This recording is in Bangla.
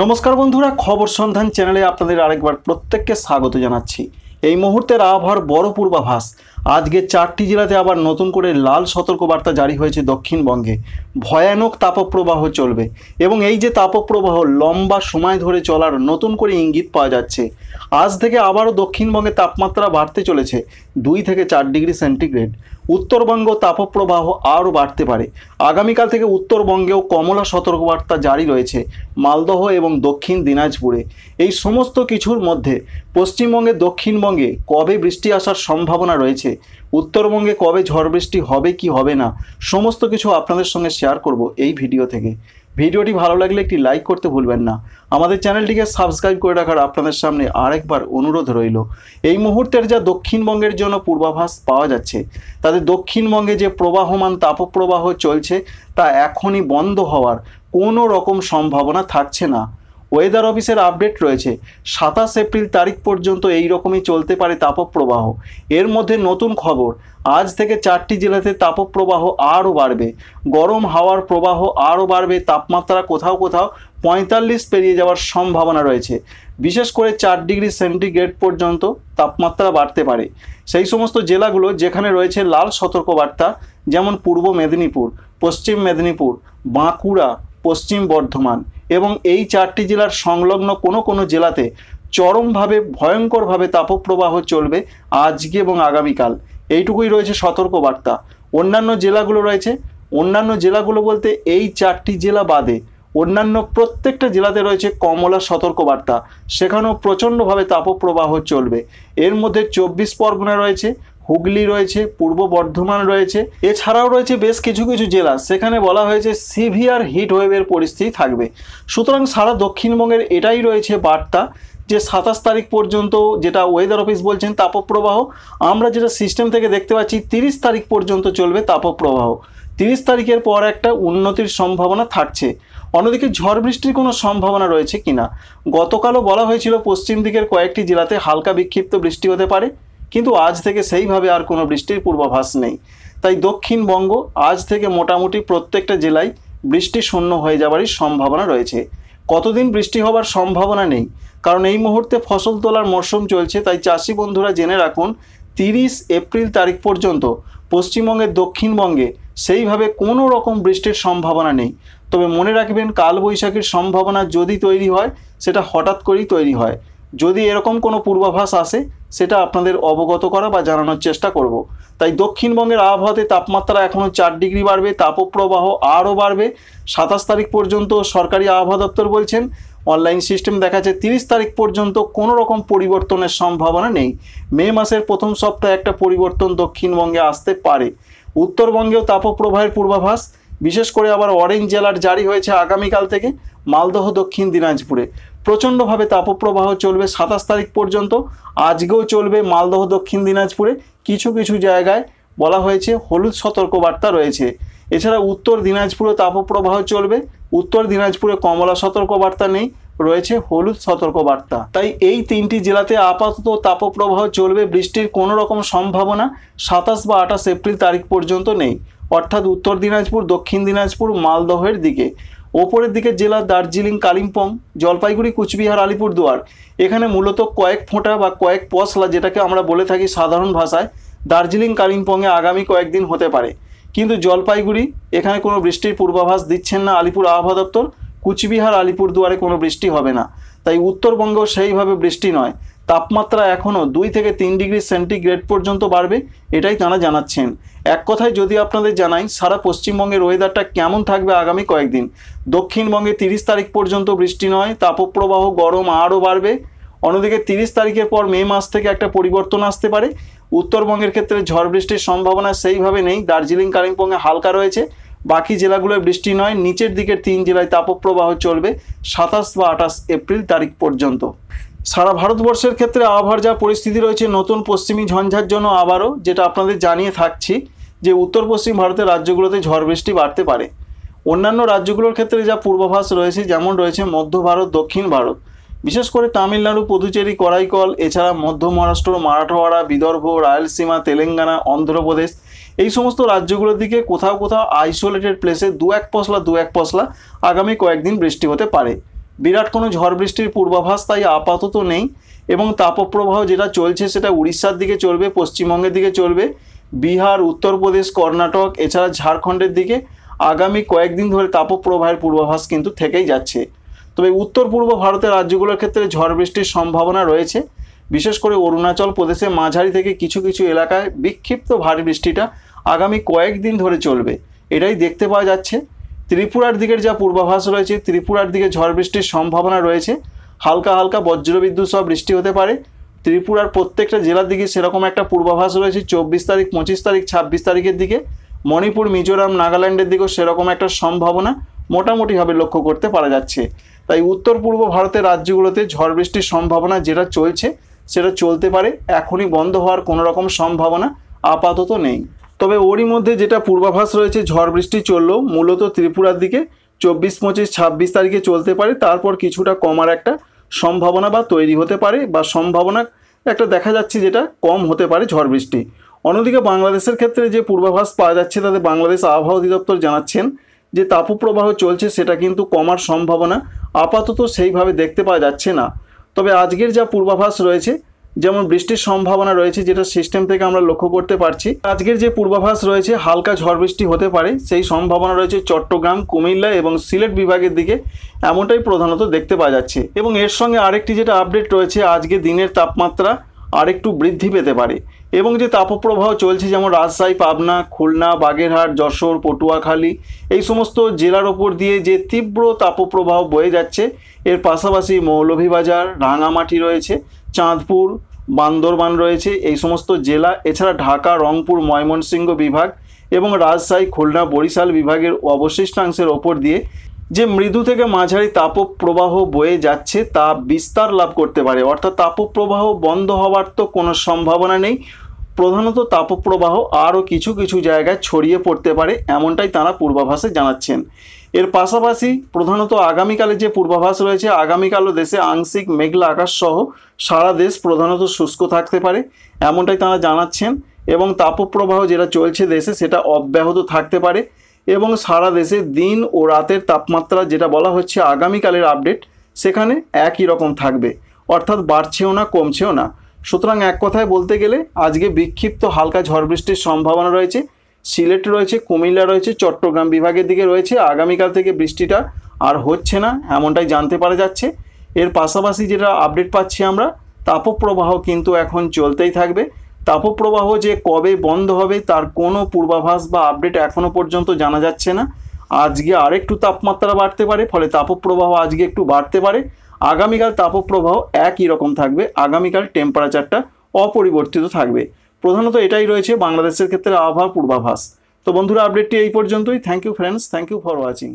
নমস্কার বন্ধুরা, খবর সন্ধান চ্যানেলে আপনাদের আরেকবার প্রত্যেককে স্বাগত জানাচ্ছি। এই মুহূর্তের আবহাওয়ার বড় পূর্বাভাস, আজকে চারটি জেলাতে আবার নতুন করে লাল সতর্কবার্তা জারি হয়েছে দক্ষিণবঙ্গে। ভয়ানক তাপপ্রবাহ চলবে এবং এই যে তাপপ্রবাহ লম্বা সময় ধরে চলার নতুন করে ইঙ্গিত পাওয়া যাচ্ছে, আজ থেকে আবারও দক্ষিণবঙ্গে তাপমাত্রা বাড়তে চলেছে দুই থেকে চার ডিগ্রি সেন্টিগ্রেড। উত্তরবঙ্গ তাপপ্রবাহ আরও বাড়তে পারে। আগামীকাল থেকে উত্তরবঙ্গেও কমলা সতর্কবার্তা জারি রয়েছে মালদহ এবং দক্ষিণ দিনাজপুরে। এই সমস্ত কিছুর মধ্যে পশ্চিমবঙ্গে দক্ষিণবঙ্গে কবে বৃষ্টি আসার সম্ভাবনা রয়েছে, উত্তরবঙ্গে কবে ঝড় বৃষ্টি হবে কি হবে না, সমস্ত কিছু আপনাদের সঙ্গে শেয়ার করব এই ভিডিও থেকে। ভিডিওটি ভালো লাগলে একটি লাইক করতে ভুলবেন না। আমাদের চ্যানেলটিকে সাবস্ক্রাইব করে রাখার আপনাদের সামনে আরেকবার অনুরোধ রইল। এই মুহূর্তের যা দক্ষিণবঙ্গের জন্য পূর্বাভাস পাওয়া যাচ্ছে তাদের দক্ষিণবঙ্গে যে প্রবাহমান তাপপ্রবাহ চলছে, তা এখনই বন্ধ হওয়ার কোনো রকম সম্ভাবনা থাকছে না। ওয়েদার অফিসের আপডেট রয়েছে। সাতাশ এপ্রিল তারিখ পর্যন্ত এই রকমই চলতে পারে তাপপ্রবাহ। এর মধ্যে নতুন খবর, আজ থেকে চারটি জেলাতে তাপপ্রবাহ আরও বাড়বে। গরম হাওয়ার প্রবাহ আরও বাড়বে, তাপমাত্রা কোথাও কোথাও পঁয়তাল্লিশ পেরিয়ে যাওয়ার সম্ভাবনা রয়েছে। বিশেষ করে চার ডিগ্রি সেন্টিগ্রেড পর্যন্ত তাপমাত্রা বাড়তে পারে। সেই সমস্ত জেলাগুলো যেখানে রয়েছে লাল সতর্কবার্তা, যেমন পূর্ব মেদিনীপুর, পশ্চিম মেদিনীপুর, বাঁকুড়া, পশ্চিম বর্ধমান। এবং এই চারটি জেলার সংলগ্ন কোনো কোনো জেলাতে চরমভাবে, ভয়ঙ্করভাবে তাপপ্রবাহ চলবে আজকে এবং আগামীকাল। এইটুকুই রয়েছে সতর্কবার্তা। অন্যান্য জেলাগুলো রয়েছে। অন্যান্য জেলাগুলো বলতে এই চারটি জেলা বাদে অন্যান্য প্রত্যেকটা জেলাতে রয়েছে কমলা সতর্কবার্তা। সেখানেও প্রচণ্ডভাবে তাপপ্রবাহ চলবে। এর মধ্যে চব্বিশ পরগনা রয়েছে হুগলি রয়েছে, পূর্ব বর্ধমান রয়েছে, এছাড়াও রয়েছে বেশ কিছু কিছু জেলা। সেখানে বলা হয়েছে সিভিয়ার হিট ওয়েভের পরিস্থিতি থাকবে। সুতরাং সারা দক্ষিণবঙ্গের এটাই রয়েছে বার্তা যে সাতাশ তারিখ পর্যন্ত যেটা ওয়েদার অফিস বলছেন তাপপ্রবাহ, আমরা যেটা সিস্টেম থেকে দেখতে পাচ্ছি তিরিশ তারিখ পর্যন্ত চলবে তাপপ্রবাহ। তিরিশ তারিখের পর একটা উন্নতির সম্ভাবনা থাকছে। অন্যদিকে ঝড় বৃষ্টির কোনো সম্ভাবনা রয়েছে কিনা? গতকালও বলা হয়েছিল পশ্চিম দিকের কয়েকটি জেলাতে হালকা বিক্ষিপ্ত বৃষ্টি হতে পারে। কিন্তু আজ থেকে সেইভাবে আর কোনো বৃষ্টির পূর্বাভাস নেই। তাই দক্ষিণবঙ্গ আজ থেকে মোটামুটি প্রত্যেকটা জেলায় বৃষ্টি শূন্য হয়ে যাওয়ারই সম্ভাবনা রয়েছে। কতদিন বৃষ্টি হবার সম্ভাবনা নেই, কারণ এই মুহূর্তে ফসল তোলার মরশুম চলছে, তাই চাষি বন্ধুরা জেনে রাখুন, তিরিশ এপ্রিল তারিখ পর্যন্ত পশ্চিমবঙ্গের দক্ষিণবঙ্গে সেইভাবে কোনো রকম বৃষ্টির সম্ভাবনা নেই। তবে মনে রাখবেন, কালবৈশাখীর সম্ভাবনা যদি তৈরি হয়, সেটা হঠাৎ করেই তৈরি হয়। যদি এরকম কোনো পূর্বাভাস আসে সেটা আপনাদের অবগত করা বা জানানোর চেষ্টা করব। তাই দক্ষিণবঙ্গের আবহাওয়াতে তাপমাত্রা এখনও চার ডিগ্রি বাড়বে, তাপপ্রবাহ আরও বাড়বে। সাতাশ তারিখ পর্যন্ত সরকারি আবহাওয়া দপ্তর বলছেন, অনলাইন সিস্টেম দেখাচ্ছে তিরিশ তারিখ পর্যন্ত কোনো রকম পরিবর্তনের সম্ভাবনা নেই। মে মাসের প্রথম সপ্তাহে একটা পরিবর্তন দক্ষিণবঙ্গে আসতে পারে। উত্তরবঙ্গেও তাপপ্রবাহের পূর্বাভাস। বিশেষ করে আবার অরেঞ্জ জেলার জারি হয়েছে আগামীকাল থেকে মালদহ, দক্ষিণ দিনাজপুরে। প্রচণ্ডভাবে তাপপ্রবাহ চলবে সাতাশ তারিখ পর্যন্ত। আজকেও চলবে মালদহ, দক্ষিণ দিনাজপুরে। কিছু কিছু জায়গায় বলা হয়েছে হলুদ সতর্কবার্তা রয়েছে। এছাড়া উত্তর দিনাজপুরে তাপপ্রবাহ চলবে। উত্তর দিনাজপুরে কমলা সতর্কবার্তা নেই, রয়েছে হলুদ সতর্কবার্তা। তাই এই তিনটি জেলাতে আপাতত তাপপ্রবাহ চলবে। বৃষ্টির কোনো রকম সম্ভাবনা সাতাশ বা আঠাশ এপ্রিল তারিখ পর্যন্ত নেই। অর্থাৎ উত্তর দিনাজপুর, দক্ষিণ দিনাজপুর, মালদহের দিকে। ওপরের দিকে জেলা দার্জিলিং, কালিম্পং, জলপাইগুড়ি, কুচবিহার, আলিপুরদুয়ার। এখানে মূলত কয়েক ফোঁটা বা কয়েক পশলা যেটাকে আমরা বলে থাকি সাধারণ ভাষায় দার্জিলিং, কালিম্পংয়ে আগামী কয়েকদিন হতে পারে। কিন্তু জলপাইগুড়ি, এখানে কোনো বৃষ্টির পূর্বাভাস দিচ্ছেন না আলিপুর আবহাওয়া দপ্তর। কুচবিহার, আলিপুরদুয়ারে কোনো বৃষ্টি হবে না। তাই উত্তরবঙ্গেও সেইভাবে বৃষ্টি নয়। তাপমাত্রা এখনও দুই থেকে তিন ডিগ্রি সেন্টিগ্রেড পর্যন্ত বাড়বে, এটাই তাঁরা জানাচ্ছেন। এক কথায় যদি আপনাদের জানাই, সারা পশ্চিমবঙ্গের ওয়েদারটা কেমন থাকবে আগামী কয়েকদিন? দক্ষিণবঙ্গে তিরিশ তারিখ পর্যন্ত বৃষ্টি নয়, তাপপ্রবাহ, গরম আরও বাড়বে। অন্যদিকে তিরিশ তারিখের পর মে মাস থেকে একটা পরিবর্তন আসতে পারে। উত্তরবঙ্গের ক্ষেত্রে ঝড় বৃষ্টির সম্ভাবনা সেইভাবে নেই। দার্জিলিং, কালিম্পংয়ে হালকা রয়েছে। বাকি জেলাগুলোয় বৃষ্টি নয়, নিচের দিকের তিন জেলায় তাপপ্রবাহ চলবে সাতাশ বা আঠাশ এপ্রিল তারিখ পর্যন্ত। সারা ভারতবর্ষের ক্ষেত্রে আবহাওয়ার যা পরিস্থিতি রয়েছে, নতুন পশ্চিমী ঝঞ্ঝার জন্য আবারও যেটা আপনাদের জানিয়ে থাকছি যে উত্তর পশ্চিম ভারতের রাজ্যগুলোতে ঝড় বৃষ্টি বাড়তে পারে। অন্যান্য রাজ্যগুলোর ক্ষেত্রে যা পূর্বাভাস রয়েছে, যেমন রয়েছে মধ্য ভারত, দক্ষিণ ভারত। বিশেষ করে তামিলনাড়ু, পুদুচেরি, করাইকল, এছাড়া মধ্য মহারাষ্ট্র, মারাঠওয়াড়া, বিদর্ভ, রায়লসীমা, তেলেঙ্গানা, অন্ধ্রপ্রদেশ এই সমস্ত রাজ্যগুলোর দিকে কোথাও কোথাও আইসোলেটেড প্লেসে দু এক পশলা, দু এক পশলা আগামী কয়েকদিন বৃষ্টি হতে পারে। বিরাট কোনো ঝড় বৃষ্টির পূর্বাভাস তাই আপাতত নেই এবং তাপপ্রবাহ যেটা চলছে সেটা উড়িষ্যার দিকে চলবে, পশ্চিমবঙ্গের দিকে চলবে, বিহার, উত্তরপ্রদেশ, কর্ণাটক, এছাড়া ঝাড়খণ্ডের দিকে আগামী কয়েকদিন ধরে তাপপ্রবাহের পূর্বাভাস কিন্তু থেকেই যাচ্ছে। তবে উত্তর পূর্ব ভারতের রাজ্যগুলোর ক্ষেত্রে ঝড় বৃষ্টির সম্ভাবনা রয়েছে। বিশেষ করে অরুণাচল প্রদেশে মাঝারি থেকে কিছু কিছু এলাকায় বিক্ষিপ্ত ভারী বৃষ্টিটা আগামী কয়েকদিন ধরে চলবে। এটাই দেখতে পাওয়া যাচ্ছে। ত্রিপুরার দিকের যা পূর্বাভাস রয়েছে, ত্রিপুরার দিকে ঝড় বৃষ্টির সম্ভাবনা রয়েছে। হালকা হালকা বজ্রবিদ্যুৎ সহ বৃষ্টি হতে পারে। ত্রিপুরার প্রত্যেকটা জেলার দিকে সেরকম একটা পূর্বাভাস রয়েছে, চব্বিশ তারিখ, পঁচিশ তারিখ, ছাব্বিশ তারিখের দিকে। মণিপুর, মিজোরাম, নাগাল্যান্ডের দিকেও সেরকম একটা সম্ভাবনা মোটামুটিভাবে লক্ষ্য করতে পারা যাচ্ছে। তাই উত্তর পূর্ব ভারতের রাজ্যগুলোতে ঝড় বৃষ্টির সম্ভাবনা যেটা চলছে, সেটা চলতে পারে। এখনই বন্ধ হওয়ার কোনো রকম সম্ভাবনা আপাতত নেই। তবে ওরই মধ্যে যেটা পূর্বাভাস রয়েছে, ঝড় বৃষ্টি চললেও মূলত ত্রিপুরার দিকে চব্বিশ, পঁচিশ, ছাব্বিশ তারিখে চলতে পারে। তারপর কিছুটা কমার একটা সম্ভাবনা বা তৈরি হতে পারে বা সম্ভাবনা একটা দেখা যাচ্ছে যেটা কম হতে পারে ঝড় বৃষ্টি। অন্যদিকে বাংলাদেশের ক্ষেত্রে যে পূর্বাভাস পাওয়া যাচ্ছে, তাতে বাংলাদেশ আবহাওয়া অধিদপ্তর জানাচ্ছেন যে তাপপ্রবাহ চলছে, সেটা কিন্তু কমার সম্ভাবনা আপাতত সেইভাবে দেখতে পাওয়া যাচ্ছে না। তবে আজকের যা পূর্বাভাস রয়েছে যেমন বৃষ্টির সম্ভাবনা রয়েছে, যেটা সিস্টেম থেকে আমরা লক্ষ্য করতে পারছি। আজকের যে পূর্বাভাস রয়েছে, হালকা ঝড় বৃষ্টি হতে পারে, সেই সম্ভাবনা রয়েছে চট্টগ্রাম, কুমিল্লা এবং সিলেট বিভাগের দিকে, এমনটাই প্রধানত দেখতে পাওয়া যাচ্ছে। এবং এর সঙ্গে আরেকটি যেটা আপডেট রয়েছে, আজকে দিনের তাপমাত্রা আরেকটু বৃদ্ধি পেতে পারে। এবং যে তাপপ্রবাহ চলছে, যেমন রাজশাহী, পাবনা, খুলনা, বাগেরহাট, যশোর, পটুয়াখালী, এই সমস্ত জেলার ওপর দিয়ে যে তীব্র তাপপ্রবাহ বয়ে যাচ্ছে, এর পাশাপাশি মৌলভীবাজার, রাঙামাটি রয়েছে। চাঁদপুর, বান্দরবান রয়েছে এই সমস্ত জেলা। এছাড়া ঢাকা, রংপুর, ময়মনসিংহ বিভাগ এবং রাজশাহী, খুলনা, বরিশাল বিভাগের অবশিষ্টাংশের ওপর দিয়ে যে মৃদু থেকে মাঝারি তাপপ্রবাহ বয়ে যাচ্ছে তা বিস্তার লাভ করতে পারে। অর্থাৎ তাপপ্রবাহ বন্ধ হওয়ার তো কোনো সম্ভাবনা নেই। প্রধানত তাপপ্রবাহ আরও কিছু কিছু জায়গায় ছড়িয়ে পড়তে পারে, এমনটাই তারা পূর্বাভাসে জানাচ্ছেন। এর পাশাপাশি প্রধানত আগামীকালে যে পূর্বাভাস রয়েছে, আগামীকালও দেশে আংশিক মেঘলা আকাশ সহ সারা দেশ প্রধানত শুষ্ক থাকতে পারে, এমনটাই তারা জানাচ্ছেন। এবং তাপপ্রবাহ যেটা চলছে দেশে, সেটা অব্যাহত থাকতে পারে। এবং সারা দেশে দিন ও রাতের তাপমাত্রা যেটা বলা হচ্ছে আগামীকালের আপডেট, সেখানে একই রকম থাকবে। অর্থাৎ বাড়ছেও না, কমছেও না। সুতরাং এক কথায় বলতে গেলে, আজকে বিক্ষিপ্ত হালকা ঝড় বৃষ্টির সম্ভাবনা রয়েছে। সিলেট রয়েছে, কুমিল্লা রয়েছে, চট্টগ্রাম বিভাগের দিকে রয়েছে। আগামীকাল থেকে বৃষ্টিটা আর হচ্ছে না, এমনটাই জানতে পারা যাচ্ছে। এর পাশাপাশি যেটা আপডেট পাচ্ছি আমরা, তাপপ্রবাহ কিন্তু এখন চলতেই থাকবে। তাপপ্রবাহ যে কবে বন্ধ হবে, তার কোনো পূর্বাভাস বা আপডেট এখনও পর্যন্ত জানা যাচ্ছে না। আজকে আরেকটু তাপমাত্রা বাড়তে পারে, ফলে তাপপ্রবাহ আজকে একটু বাড়তে পারে। আগামীকাল তাপপ্রবাহ একই রকম থাকবে, আগামীকাল টেম্পারেচারটা অপরিবর্তিত থাকবে। প্রধানত এটাই রয়েছে বাংলাদেশের ক্ষেত্রে আবহাওয়া পূর্বাভাস। তো বন্ধুরা আপডেটটি এই পর্যন্তই। Thank you friends thank you for watching